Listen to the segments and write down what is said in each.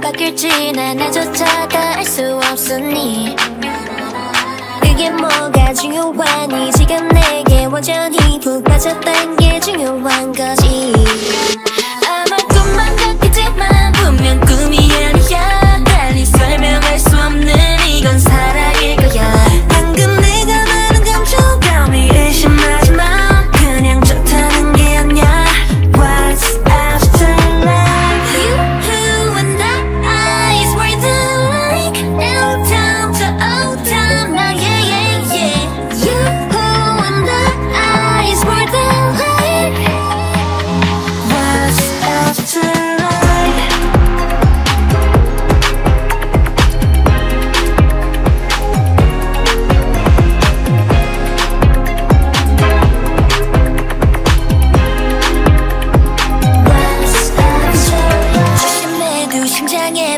바뀔지 난 나조차가 알수 없으니 그게 뭐가 중요하니 지금 내게 완전히 푹 빠졌단 게 중요한 거지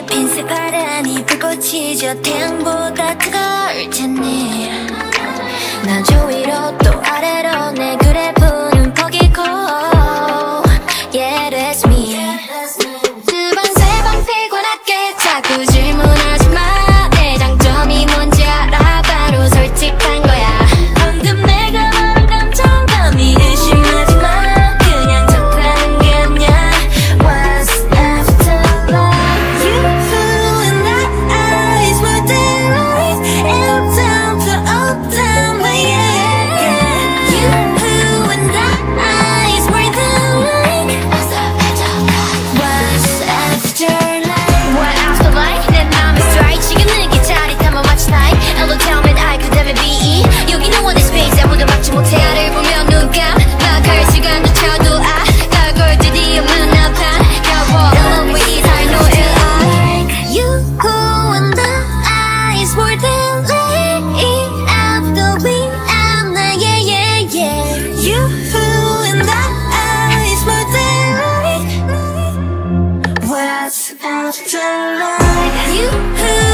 핀 새파란 이불 꽃이죠. 태양보다 뜨거울 지 that's about to You